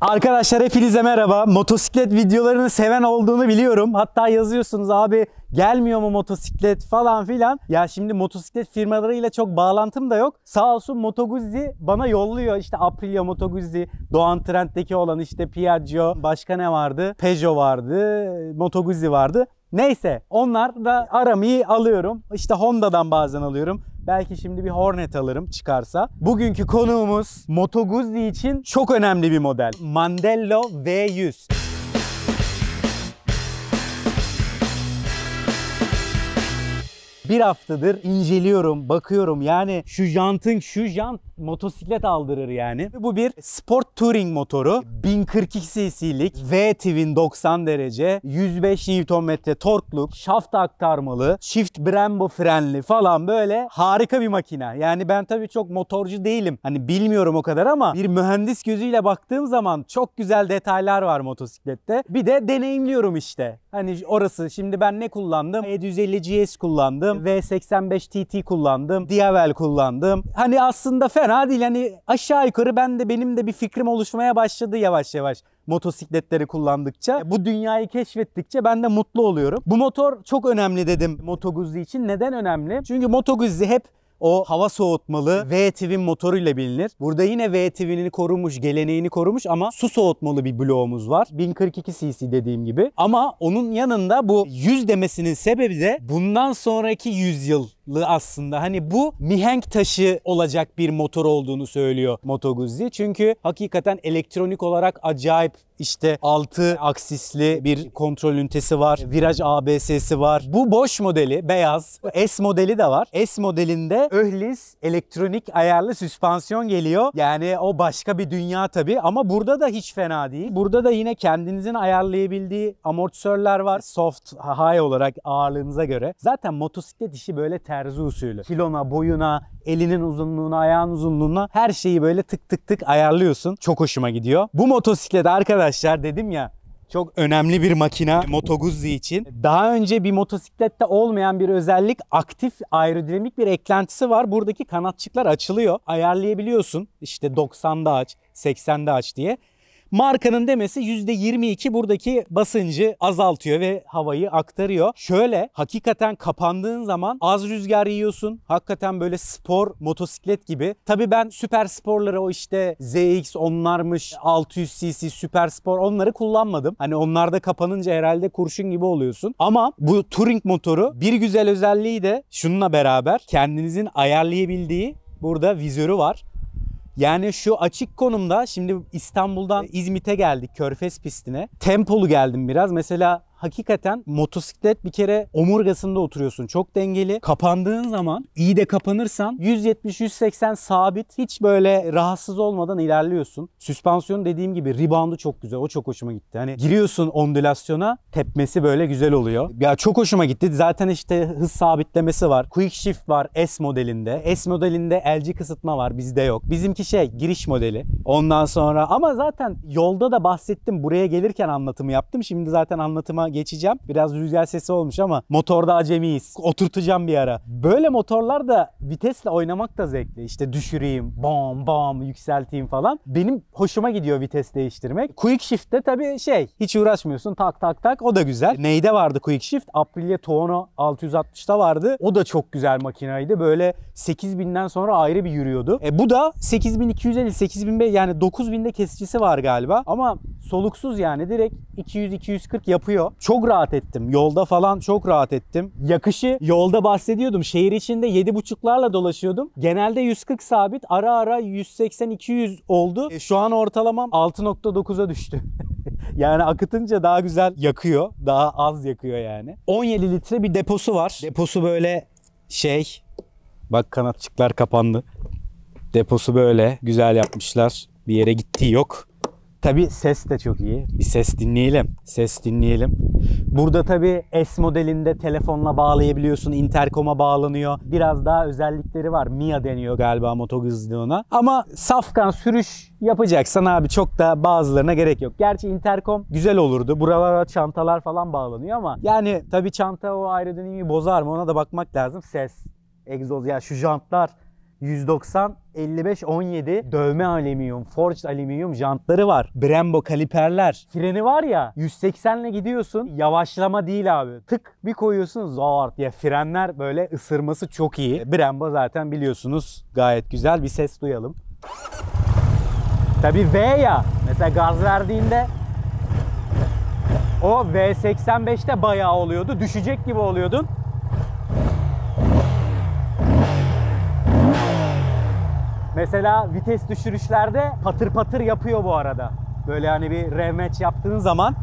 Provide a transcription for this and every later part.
Arkadaşlar hepinize merhaba. Motosiklet videolarını seven olduğunu biliyorum. Hatta yazıyorsunuz abi gelmiyor mu motosiklet falan filan. Ya şimdi motosiklet firmalarıyla çok bağlantım da yok. Sağ olsun Moto Guzzi bana yolluyor. İşte Aprilia Moto Guzzi, Doğan Trend'deki olan işte Piaggio, başka ne vardı? Peugeot vardı, Moto Guzzi vardı. Neyse onlar da aramayı alıyorum. İşte Honda'dan bazen alıyorum. Belki şimdi bir Hornet alırım çıkarsa. Bugünkü konuğumuz Moto Guzzi için çok önemli bir model. Mandello V100. Bir haftadır inceliyorum, bakıyorum. Yani şu jantın şu jant motosiklet aldırır yani. Bu bir sport touring motoru. 1042 cc'lik V-twin 90 derece, 105 Nm torkluk, şaft aktarmalı, çift Brembo frenli falan böyle harika bir makine. Yani ben tabii çok motorcu değilim. Hani bilmiyorum o kadar ama bir mühendis gözüyle baktığım zaman çok güzel detaylar var motosiklette. Bir de deneyimliyorum işte. Hani orası şimdi ben ne kullandım? 750 GS kullandım. V85 TT kullandım. Diavel kullandım. Hani aslında fena değil. Hani aşağı yukarı ben de benim de bir fikrim oluşmaya başladı yavaş yavaş motosikletleri kullandıkça. Bu dünyayı keşfettikçe ben de mutlu oluyorum. Bu motor çok önemli dedim Moto Guzzi için. Neden önemli? Çünkü Moto Guzzi hep o hava soğutmalı V-Twin motoruyla bilinir. Burada yine V-Twin'ini korumuş, geleneğini korumuş ama su soğutmalı bir bloğumuz var. 1042 cc dediğim gibi. Ama onun yanında bu 100 demesinin sebebi de bundan sonraki yüzyıl aslında. Hani bu mihenk taşı olacak bir motor olduğunu söylüyor Moto Guzzi. Çünkü hakikaten elektronik olarak acayip işte 6 aksisli bir kontrol ünitesi var. Viraj ABS'si var. Bu boş modeli beyaz. S modeli de var. S modelinde Öhlis elektronik ayarlı süspansiyon geliyor. Yani o başka bir dünya tabii ama burada da hiç fena değil. Burada da yine kendinizin ayarlayabildiği amortisörler var. Soft, high olarak ağırlığınıza göre. Zaten motosiklet işi böyle terzi usulü. Kilona, boyuna, elinin uzunluğuna, ayağın uzunluğuna her şeyi böyle tık tık tık ayarlıyorsun. Çok hoşuma gidiyor. Bu motosiklet arkadaşlar dedim ya çok önemli bir makina Moto Guzzi için. Daha önce bir motosiklette olmayan bir özellik aktif aerodinamik bir eklentisi var. Buradaki kanatçıklar açılıyor. Ayarlayabiliyorsun. İşte 90'da aç, 80'de aç diye. Markanın demesi %22 buradaki basıncı azaltıyor ve havayı aktarıyor. Şöyle hakikaten kapandığın zaman az rüzgar yiyorsun. Hakikaten böyle spor motosiklet gibi. Tabii ben süper sporları o işte ZX onlarmış 600 cc süper spor onları kullanmadım. Hani onlarda kapanınca herhalde kurşun gibi oluyorsun. Ama bu touring motoru bir güzel özelliği de şununla beraber kendinizin ayarlayabildiği burada vizörü var. Yani şu açık konumda şimdi İstanbul'dan İzmit'e geldik Körfez pistine. Tempolu geldim biraz. Mesela hakikaten motosiklet bir kere omurgasında oturuyorsun. Çok dengeli. Kapandığın zaman iyi de kapanırsan 170-180 sabit. Hiç böyle rahatsız olmadan ilerliyorsun. Süspansiyon dediğim gibi reboundu çok güzel. O çok hoşuma gitti. Hani giriyorsun ondülasyona tepmesi böyle güzel oluyor. Ya çok hoşuma gitti. Zaten işte hız sabitlemesi var. Quick shift var S modelinde. S modelinde LG kısıtma var. Bizde yok. Bizimki şey giriş modeli. Ondan sonra ama zaten yolda da bahsettim. Buraya gelirken anlatımı yaptım. Şimdi zaten anlatıma geçeceğim. Biraz rüzgar sesi olmuş ama motorda acemiyiz. Oturtacağım bir ara. Böyle motorlar da vitesle oynamak da zevkli. İşte düşüreyim, bam bam yükselteyim falan. Benim hoşuma gidiyor vites değiştirmek. Quick Shift'te tabii şey hiç uğraşmıyorsun tak tak tak o da güzel. Neyde vardı Quick Shift? Aprilia Tuono 660'ta vardı. O da çok güzel makinaydı. Böyle 8000'den sonra ayrı bir yürüyordu. E bu da 8250 8005 yani 9000'de kesicisi var galiba. Ama soluksuz yani direkt 200-240 yapıyor. Çok rahat ettim. Yolda falan çok rahat ettim. Yakışı yolda bahsediyordum. Şehir içinde 7.5'larla dolaşıyordum. Genelde 140 sabit. Ara ara 180-200 oldu. E, şu an ortalamam 6.9'a düştü. yani akıtınca daha güzel yakıyor. Daha az yakıyor yani. 17 litre bir deposu var. Deposu böyle şey. Bak kanatçıklar kapandı. Deposu böyle güzel yapmışlar. Bir yere gittiği yok. Tabi ses de çok iyi. Bir ses dinleyelim. Ses dinleyelim. Burada tabi S modelinde telefonla bağlayabiliyorsun. Interkom'a bağlanıyor. Biraz daha özellikleri var. Mia deniyor galiba Moto Guzzi'de ona. Ama safkan sürüş yapacaksan abi çok da bazılarına gerek yok. Gerçi interkom güzel olurdu. Buralara çantalar falan bağlanıyor ama yani tabi çanta o aerodinamiği bozar mı ona da bakmak lazım. Ses, egzoz ya şu jantlar 190 55 17 dövme alüminyum, forged alüminyum jantları var. Brembo kaliperler. Freni var ya 180 ile gidiyorsun. Yavaşlama değil abi. Tık bir koyuyorsun zart diye. Frenler böyle ısırması çok iyi. Brembo zaten biliyorsunuz gayet güzel bir ses duyalım. Tabi V ya. Mesela gaz verdiğinde o V85'te bayağı oluyordu. Düşecek gibi oluyordun. Mesela vites düşürüşlerde patır patır yapıyor bu arada. Böyle hani bir rev match yaptığın zaman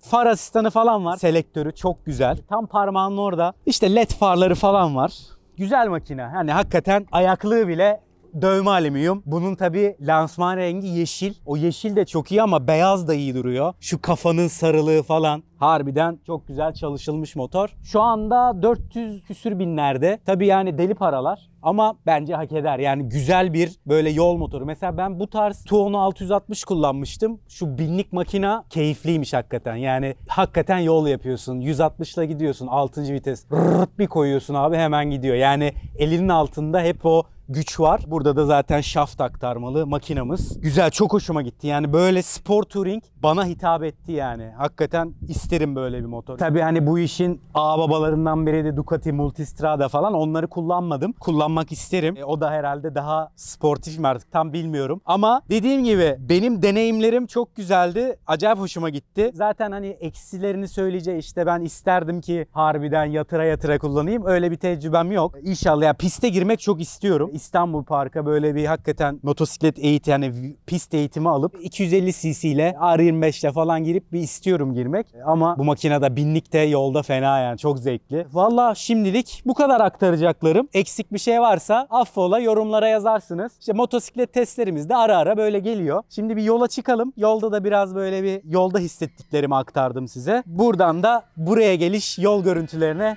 far asistanı falan var. Selektörü çok güzel. Tam parmağının orada. İşte led farları falan var. Güzel makine. Hani hakikaten ayaklığı bile dövme alüminyum. Bunun tabi lansman rengi yeşil. O yeşil de çok iyi ama beyaz da iyi duruyor. Şu kafanın sarılığı falan. Harbiden çok güzel çalışılmış motor. Şu anda 400 küsür binlerde. Tabi yani deli paralar. Ama bence hak eder. Yani güzel bir böyle yol motoru. Mesela ben bu tarz Tuono 660 kullanmıştım. Şu binlik makina keyifliymiş hakikaten. Yani hakikaten yol yapıyorsun. 160 ile gidiyorsun. 6. vites. Rrrt bir koyuyorsun abi hemen gidiyor. Yani elinin altında hep o güç var. Burada da zaten şaft aktarmalı makinamız. Güzel çok hoşuma gitti. Yani böyle spor touring bana hitap etti yani. Hakikaten isterim böyle bir motor. Tabii hani bu işin ağ babalarından biri de Ducati Multistrada falan. Onları kullanmadım. Kullanmak isterim. E, o da herhalde daha sportif mi artık tam bilmiyorum. Ama dediğim gibi benim deneyimlerim çok güzeldi. Acayip hoşuma gitti. Zaten hani eksilerini söyleyeceği işte ben isterdim ki harbiden yatıra yatıra kullanayım. Öyle bir tecrübem yok. İnşallah ya piste girmek çok istiyorum. İstanbul Park'a böyle bir hakikaten motosiklet eğiti yani pist eğitimi alıp 250 cc ile R25 ile falan girip bir istiyorum girmek. Ama bu makinede binlikte yolda fena yani çok zevkli. Valla şimdilik bu kadar aktaracaklarım. Eksik bir şey varsa affola yorumlara yazarsınız. İşte motosiklet testlerimiz de ara ara böyle geliyor. Şimdi bir yola çıkalım. Yolda da biraz böyle bir yolda hissettiklerimi aktardım size. Buradan da buraya geliş yol görüntülerine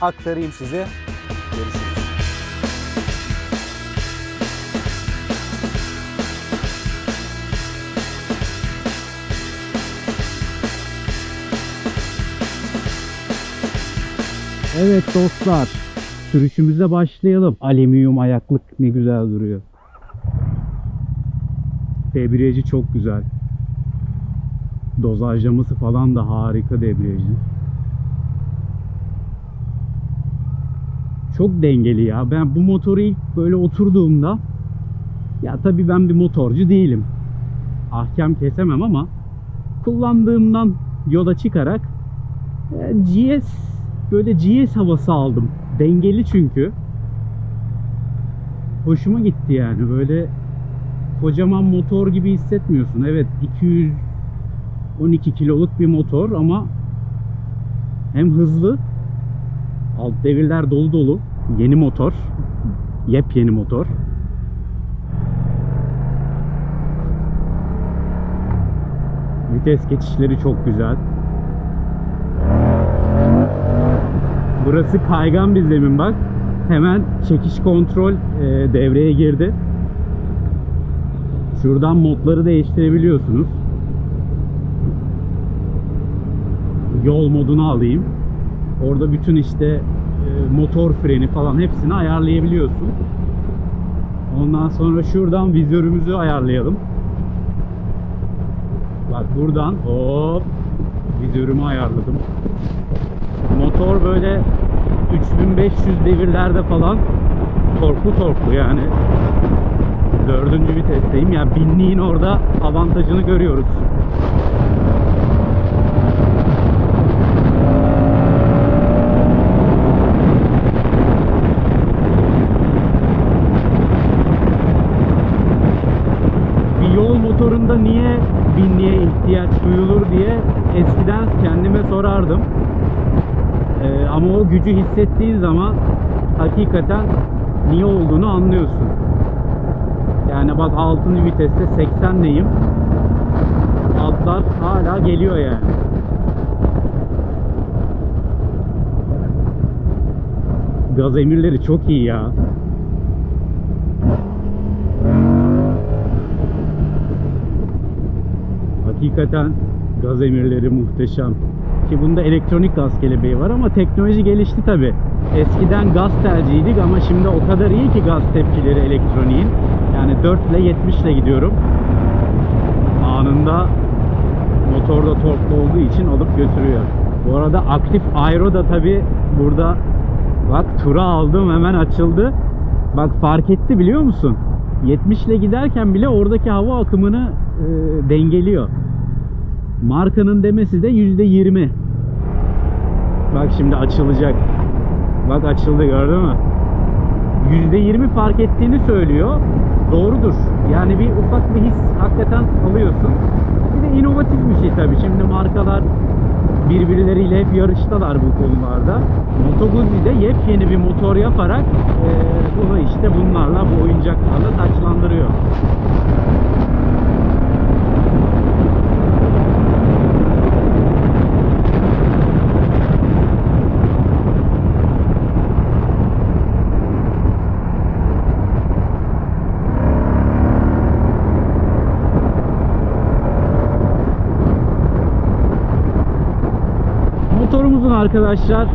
aktarayım size. Evet dostlar, sürüşümüze başlayalım. Alüminyum ayaklık ne güzel duruyor. Debriyajı çok güzel. Dozajlaması falan da harika debriyajın. Çok dengeli ya. Ben bu motoru ilk böyle oturduğumda ya tabii ben bir motorcu değilim. Ahkam kesemem ama kullandığımdan yola çıkarak e, GS böyle GS havası aldım. Dengeli çünkü. Hoşuma gitti yani böyle kocaman motor gibi hissetmiyorsun. Evet 212 kiloluk bir motor ama hem hızlı alt devirler dolu dolu. Yeni motor. Yepyeni motor. Vites geçişleri çok güzel. Burası kaygan bir zemin bak. Hemen çekiş kontrol e, devreye girdi. Şuradan modları değiştirebiliyorsunuz. Yol modunu alayım. Orada bütün işte e, motor freni falan hepsini ayarlayabiliyorsun. Ondan sonra şuradan vizörümüzü ayarlayalım. Bak buradan hop vizörümü ayarladım. Motor böyle 3500 devirlerde falan torklu torklu yani. Dördüncü vitesteyim. Yani binliğin orada avantajını görüyoruz. Bir yol motorunda niye binliğe ihtiyaç duyulur diye eskiden sorardım. Ee, ama o gücü hissettiğin zaman hakikaten niye olduğunu anlıyorsun. Yani bak 6. viteste 80'leyim. Altlar hala geliyor yani. Gaz emirleri çok iyi ya. Hakikaten gaz emirleri muhteşem. Ki bunda elektronik gaz kelebeği var ama teknoloji gelişti tabi. eskiden gaz tercihiydik ama şimdi o kadar iyi ki gaz tepkileri elektroniğin. Yani 4 ile 70 ile gidiyorum. Anında motorda torklu olduğu için alıp götürüyor. Bu arada aktif aero da tabi burada bak tura aldım hemen açıldı. Bak fark etti biliyor musun? 70 ile giderken bile oradaki hava akımını e, dengeliyor. Markanın demesi de %20. Bak şimdi açılacak. Bak açıldı gördün mü? %20 fark ettiğini söylüyor. Doğrudur. Yani bir ufak bir his hakikaten alıyorsun. Bir de inovatif bir şey tabii. Şimdi markalar birbirleriyle hep yarıştalar bu konularda. Moto Guzzi de yepyeni bir motor yaparak eee, bunu işte bunlarla, bu oyuncaklarla taçlandırıyor. Motorumuzun arkadaşlar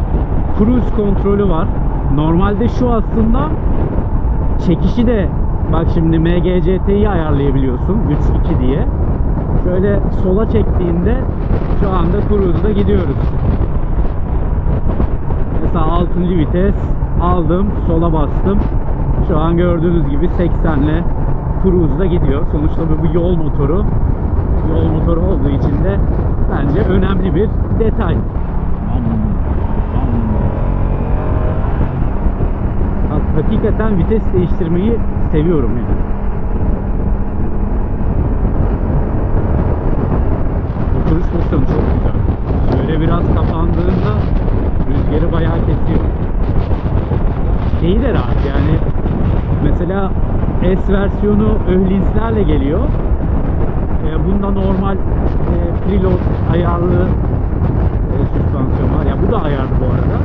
cruise kontrolü var. Normalde şu aslında çekişi de bak şimdi MGCT'yi ayarlayabiliyorsun güç 2 diye. Şöyle sola çektiğinde şu anda cruise'da gidiyoruz. Mesela 6. vites aldım, sola bastım. Şu an gördüğünüz gibi 80 ile cruise'da gidiyor. Sonuçta bu yol motoru. Yol motoru olduğu için de bence önemli bir detay. Hakikaten vites değiştirmeyi seviyorum yani. Oturuş pozisyonu çok güzel. Şöyle biraz kapandığında rüzgarı bayağı kesiyor. Şeyi de rahat yani. Mesela S versiyonu öhlinslerle geliyor. E, bunda normal e, preload ayarlı e, süspansiyon var. Ya bu da ayarlı bu arada.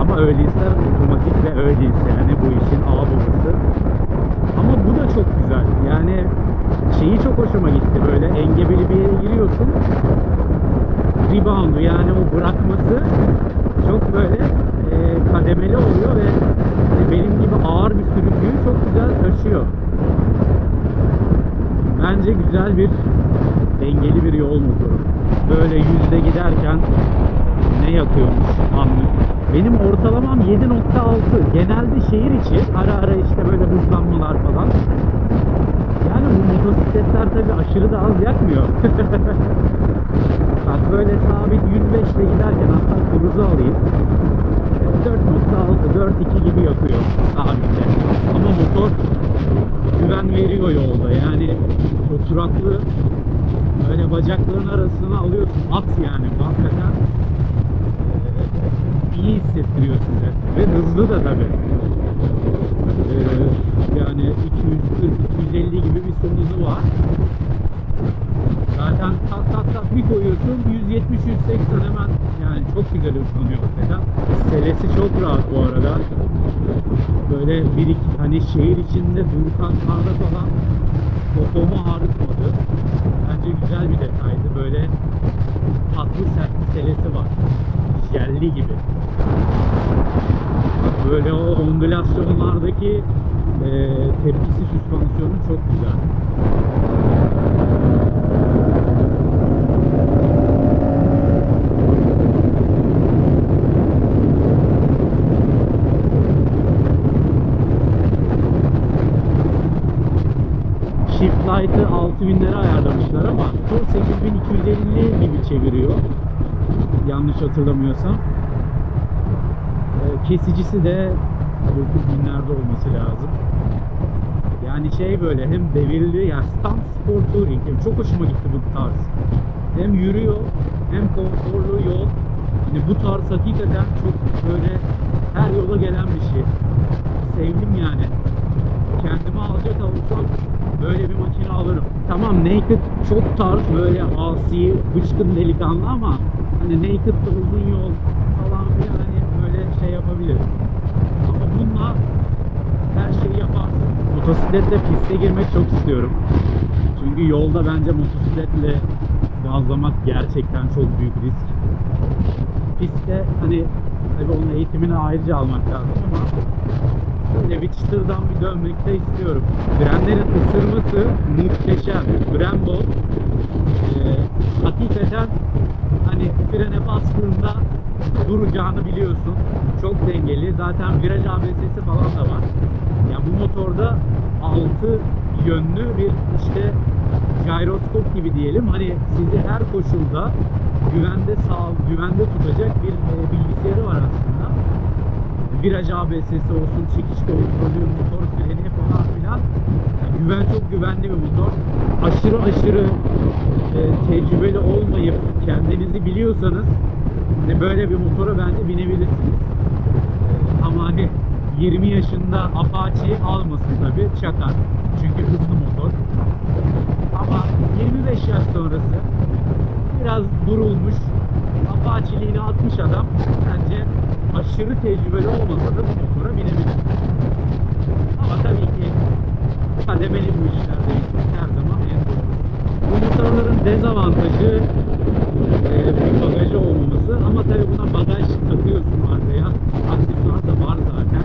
Ama öyleyse otomatik ve öyleyse yani bu işin ağ. Ama bu da çok güzel. Yani şeyi çok hoşuma gitti böyle engebeli bir yere giriyorsun. Rebound yani o bırakması çok böyle e, kademeli oluyor ve hani benim gibi ağır bir sürücüyü çok güzel taşıyor. Bence güzel bir dengeli bir yol motoru. Böyle yüzde giderken ne yakıyormuş anlık. Benim ortalamam 7.6. Genelde şehir içi ara ara işte böyle hızlanmalar falan. Yani bu motosikletler tabii aşırı da az yakmıyor. Bak böyle sabit 105 ile giderken hatta kuruzu alayım. E, 4.6, 4.2 gibi yakıyor sabitle. Ama motor güven veriyor yolda. Yani oturaklı böyle bacakların arasına alıyorsun. At yani hakikaten iyi hissettiriyor size. Ve hızlı da tabii. E, yani 240-250 gibi bir son hızı var. Zaten tak tak tak bir koyuyorsun 170-180 hemen yani çok güzel hızlanıyor hakikaten. Selesi çok rahat bu arada. Böyle bir iki hani şehir içinde Durkanlar'da falan popomu ağrıtmadı. Bence güzel bir detaydı. Böyle tatlı sert bir selesi var. Jelli gibi. Bak böyle o ondülasyonlardaki e, tepkisi süspansiyonu çok güzel. Shift Light'ı 6000'lere ayarlamışlar ama tur 8250 gibi çeviriyor. Yanlış hatırlamıyorsam. Ee, kesicisi de 9000'lerde olması lazım. Yani şey böyle hem devirli yani stunt sport touring yani çok hoşuma gitti bu tarz. Hem yürüyor hem konforlu yol. Hani bu tarz hakikaten çok böyle her yola gelen bir şey. Sevdim yani kendime alacak olsam böyle bir makine alırım. Tamam Naked çok tarz böyle asi, bıçkın delikanlı ama hani Naked'da uzun yol falan filan hani böyle şey yapabilir. Ama bununla her şeyi yaparsın. Motosikletle piste girmek çok istiyorum. Çünkü yolda bence motosikletle gazlamak gerçekten çok büyük risk. Pistte hani Tabii onun eğitimini ayrıca almak lazım ama böyle bir çıtırdan bir dönmek de istiyorum. Frenlerin ısırması muhteşem. Brembo e, hakikaten hani frene bastığında duracağını biliyorsun. Çok dengeli. Zaten viraj ABS'si falan da var. Ya bu motorda altı yönlü bir işte gyroskop gibi diyelim. Hani sizi her koşulda güvende sağ güvende tutacak bir e, bilgisayarı var aslında. Viraj ABS'si olsun, çekiş kontrolü, motor freni falan filan. Yani güven çok güvenli bir motor. Aşırı aşırı e, tecrübeli olmayıp kendinizi biliyorsanız hani böyle bir motora bence binebilirsiniz. E, ama hani 20 yaşında Apache almasın tabi çakar. Çünkü hızlı motor. Ama 25 yaş sonrası biraz durulmuş Apache'liğini atmış adam bence aşırı tecrübeli olmasa da bu motora binebilir. Ama tabii ki kademeli bu en doğru. Motorların dezavantajı e, bir bagajı olmaması ama tabii buna bagaj takıyorsun arkaya. Aksesuar da var zaten.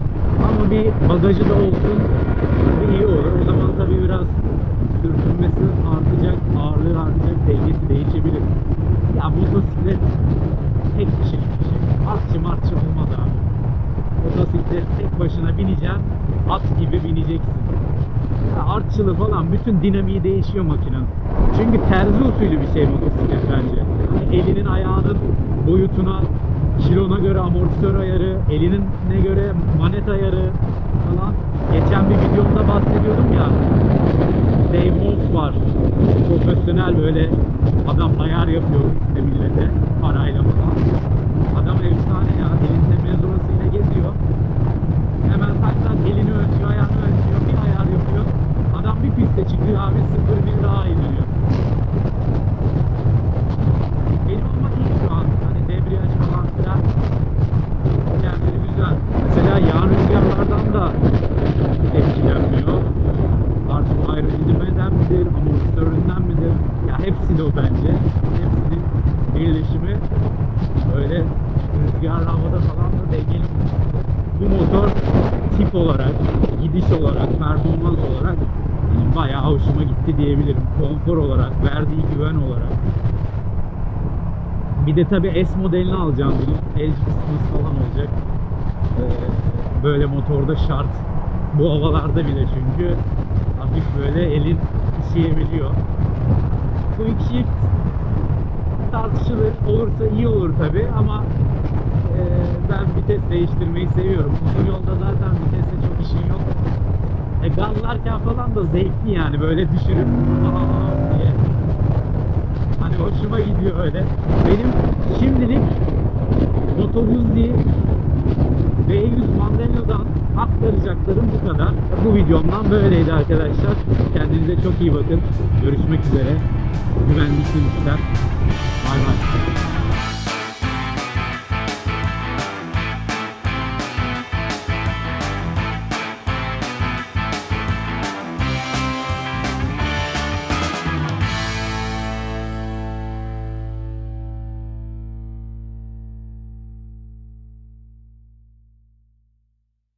Ama bir bagajı da olsun iyi olur. O zaman tabii biraz sürtünmesi artacak, ağırlığı artacak, dengesi değişebilir. Ya motosiklet tek kişilik bir şey. Artçı martçı olmaz abi. Motosiklet tek başına bineceksin, at gibi bineceksin. Ya artçılı falan bütün dinamiği değişiyor makinenin. Çünkü terzi usulü bir şey motosiklet bence. Yani elinin ayağının boyutuna, kilona göre amortisör ayarı, elinin ne göre manet ayarı falan. Geçen bir videomda bahsediyordum ya. Dave Holtz var. Profesyonel böyle adam ayar yapıyor işte millete parayla falan. Adam efsane ya. Elinde mezurasıyla geziyor. Hemen tak tak elini ölçüyor, ayağını ölçüyor, bir ayar yapıyor. Adam bir piste çıkıyor abi sıfır bir daha indiriyor. Benim ama iyi şu an. Hani debriyaj falan filan kendini güzel. Mesela yağ rüzgarlardan da etkilenmiyor. Artık aerodinamiden midir, amortisöründen midir? Ya hepsi de o bence. Hepsinin birleşimi böyle rüzgar havada falan da dengeli. Bu motor tip olarak, gidiş olarak, performans olarak benim bayağı hoşuma gitti diyebilirim. Konfor olarak, verdiği güven olarak. Bir de tabi S modelini alacağım bunun. Kısmı falan olacak. Ee, böyle motorda şart. Bu havalarda bile çünkü hafif böyle elin üşüyebiliyor. Quick shift tartışılır. Olursa iyi olur tabi ama e, ben vites değiştirmeyi seviyorum. Uzun yolda zaten vitesle çok işin yok. E gazlarken falan da zevkli yani böyle düşürüp diye. Hani hoşuma gidiyor öyle. Benim şimdilik Moto Guzzi V100 Mandelio'dan aktaracaklarım bu kadar. Bu videomdan böyleydi arkadaşlar. Kendinize çok iyi bakın. Görüşmek üzere. Güvenlikli işler. Bay bay.